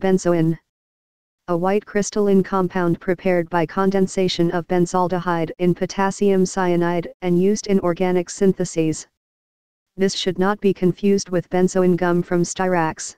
Benzoin. A white crystalline compound prepared by condensation of benzaldehyde in potassium cyanide and used in organic syntheses. This should not be confused with benzoin gum from Styrax.